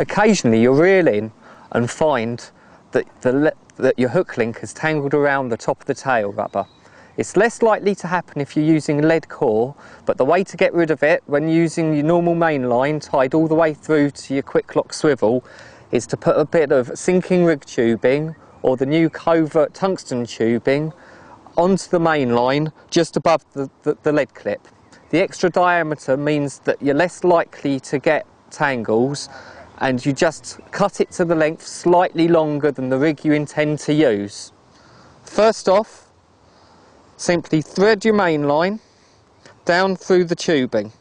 Occasionally you'll reel in and find that, the, that your hook link has tangled around the top of the tail rubber. It's less likely to happen if you're using lead core, but the way to get rid of it when using your normal main line tied all the way through to your quick lock swivel is to put a bit of sinking rig tubing or the new covert tungsten tubing onto the main line just above the, the, the lead clip. The extra diameter means that you're less likely to get tangles and you just cut it to the length slightly longer than the rig you intend to use. First off, simply thread your main line down through the tubing.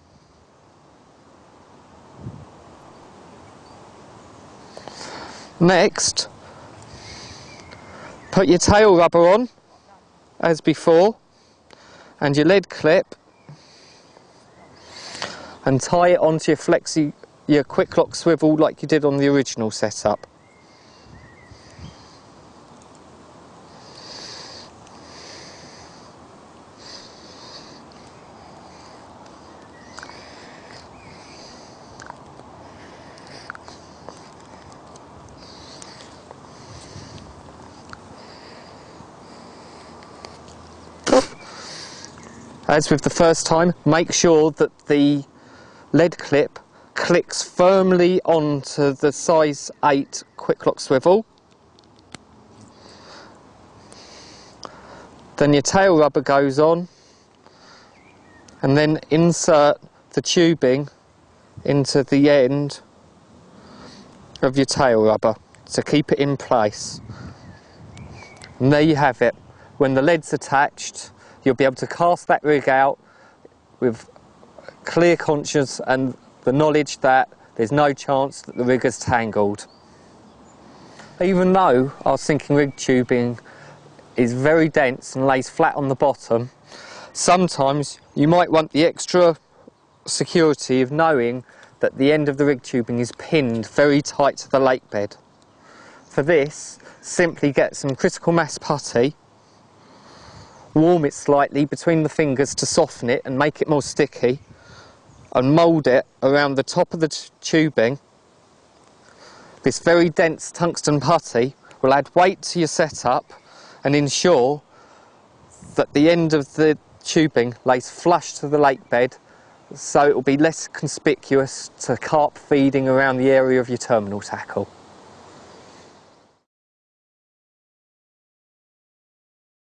Next, put your tail rubber on as before and your lead clip and tie it onto your flexi your quick lock swivel like you did on the original setup. As with the first time, make sure that the lead clip clicks firmly onto the size 8 quick lock swivel. Then your tail rubber goes on and then insert the tubing into the end of your tail rubber to keep it in place. And there you have it. When the lead's attached, you'll be able to cast that rig out with clear conscience and the knowledge that there's no chance that the rig is tangled. Even though our sinking rig tubing is very dense and lays flat on the bottom, sometimes you might want the extra security of knowing that the end of the rig tubing is pinned very tight to the lake bed. For this, simply get some critical mass putty, warm it slightly between the fingers to soften it and make it more sticky, and mould it around the top of the tubing. This very dense tungsten putty will add weight to your setup and ensure that the end of the tubing lays flush to the lake bed so it will be less conspicuous to carp feeding around the area of your terminal tackle.